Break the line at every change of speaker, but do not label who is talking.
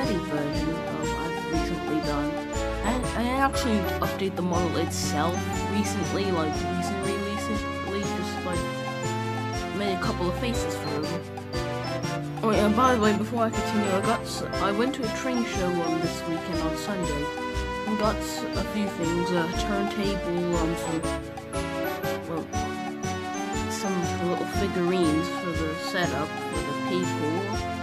teddy version um, I've recently done. And I actually update the model itself recently, like recently, recently, just like made a couple of faces for them. Oh yeah, by the way, before I continue, I got I went to a train show on this weekend on Sunday. and got a few things, a turntable, um, some well, some little figurines for the setup for the people,